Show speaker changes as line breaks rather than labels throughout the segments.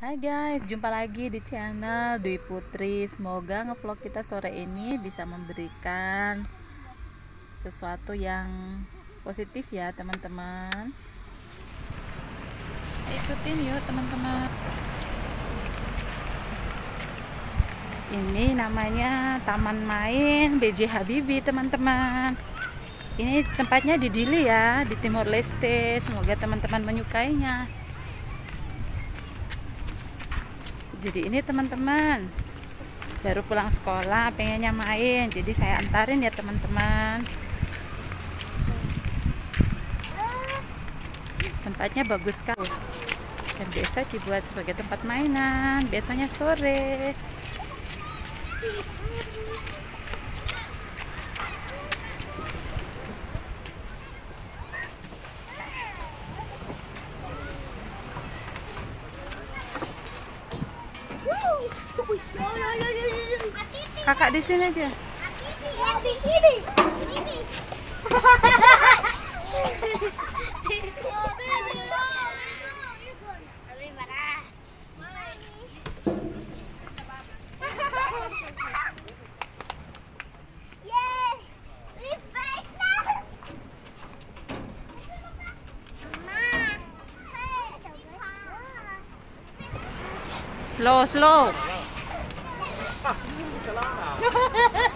Hai guys, jumpa lagi di channel Dwi Putri. Semoga ngevlog kita sore ini bisa memberikan sesuatu yang positif ya teman-teman. Ikutin yuk teman-teman. Ini namanya Taman Main BJ Habibie teman-teman. Ini tempatnya di Dili ya, di Timur Leste. Semoga teman-teman menyukainya. Jadi ini teman-teman baru pulang sekolah pengennya main jadi saya antarin ya teman-teman. Tempatnya bagus sekali. Dan biasa dibuat sebagai tempat mainan biasanya sore Kakak di sini aja. Slow, slow. ha ha ha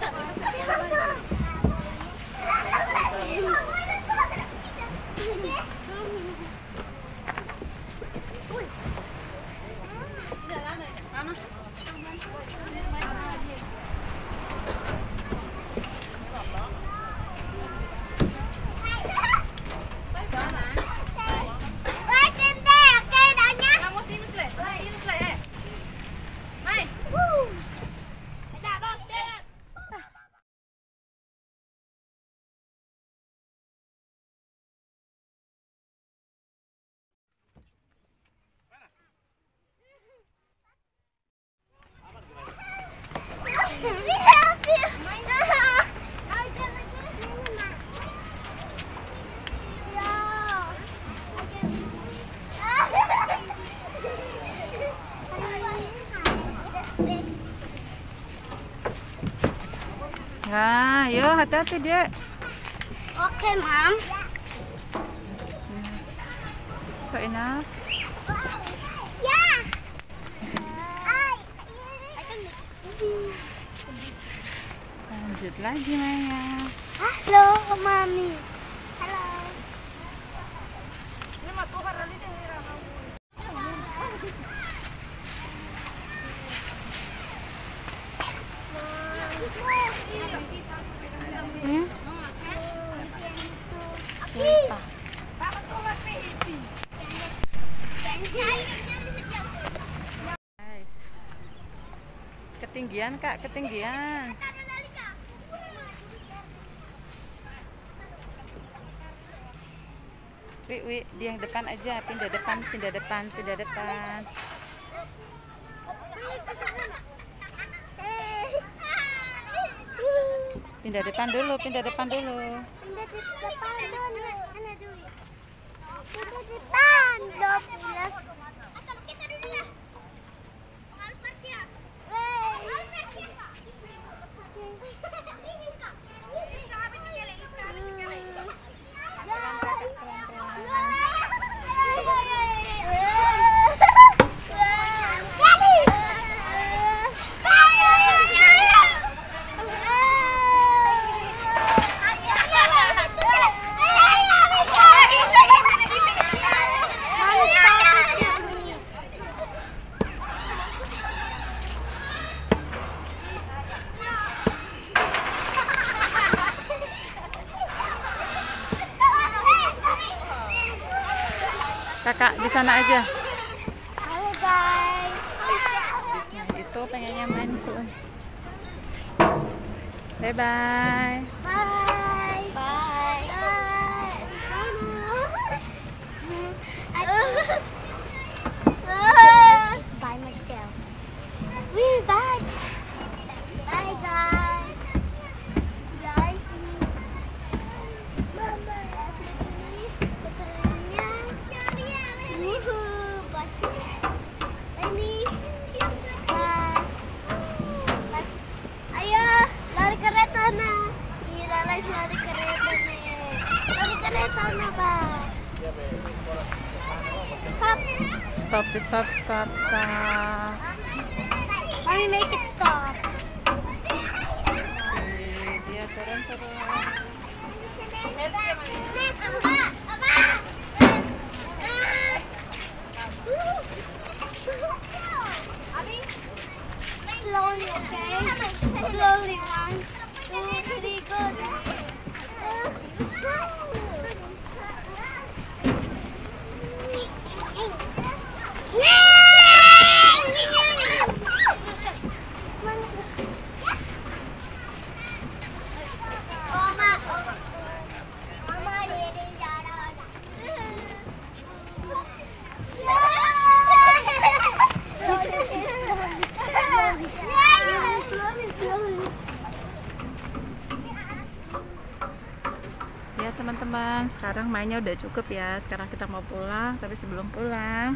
Nah, yuk hati-hati dia.
Oke, Mam.
So enough.
Ya.
Lanjut lagi Maya.
Halo, Mami. Halo.
Guys. Ketinggian Kak, ketinggian. Wi, wi, di yang depan aja, pindah depan, pindah depan, pindah depan. Pindah depan dulu, pindah depan dulu.
Pindah depan dulu. Pindah depan. Dua bulan. Asal kita dulu ya. Harus parkir ya. Harus parkir kak. Ini kak. Ini kak. Habis itu jalan. Ini kak. Habis itu jalan.
Kakak di sana aja.
Halo guys.
Itu pengennya main soon. Bye bye.
Bye. stop this.
Stop, stop, stop. Let
me make it stop. Slowly, okay? Slowly, one.
Sekarang mainnya udah cukup ya. Sekarang kita mau pulang tapi sebelum pulang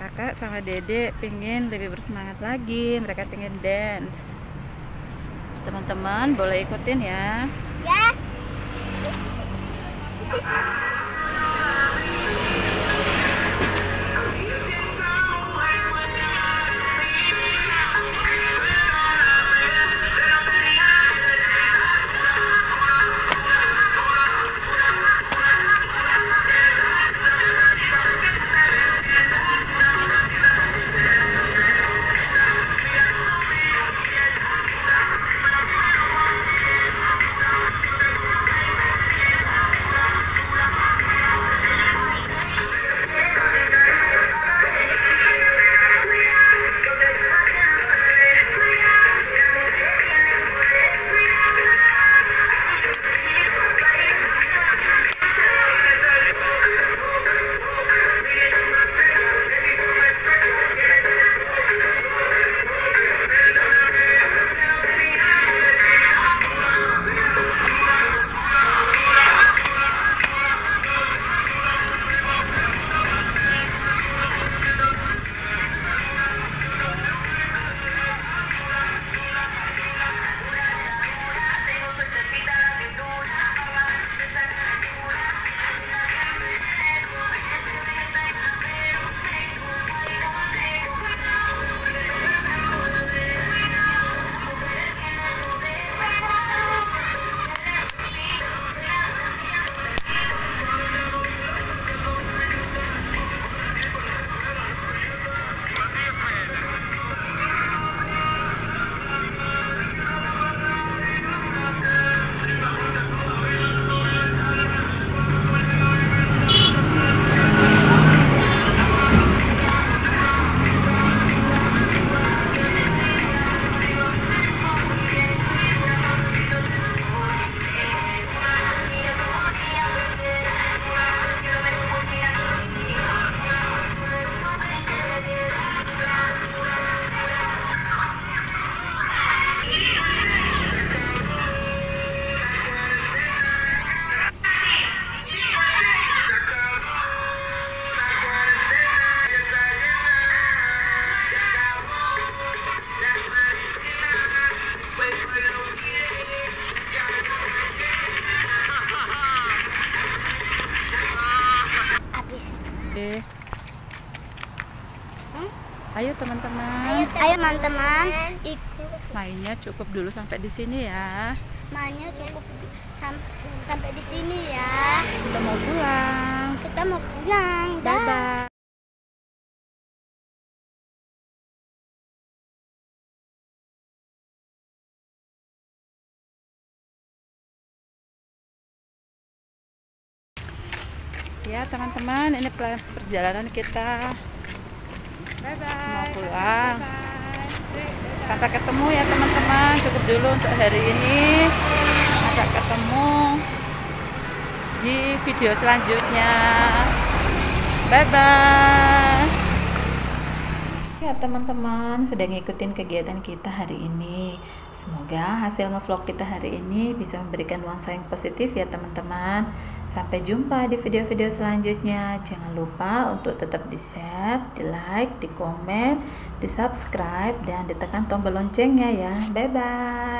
kakak sama dede pengen lebih bersemangat lagi. Mereka pengen dance. Teman-teman boleh ikutin ya.
Ya.
Ayo teman-teman.
Ayo teman-teman, ikut
mainnya cukup dulu sampai di sini ya.
Mainnya cukup sam- sampai di sini ya.
kita mau pulang.
Kita mau pulang.
bye.
Dah.
bye ya teman-teman ini perjalanan kita mau pulang. Sampai ketemu ya teman-teman. Cukup dulu untuk hari ini. Sampai ketemu di video selanjutnya. Bye bye ya teman-teman sudah ngikutin kegiatan kita hari ini. Semoga hasil ngevlog kita hari ini bisa memberikan nuansa yang positif ya teman-teman. Sampai jumpa di video-video selanjutnya. Jangan lupa untuk tetap di share di like di komen di subscribe dan ditekan tombol loncengnya ya. Bye bye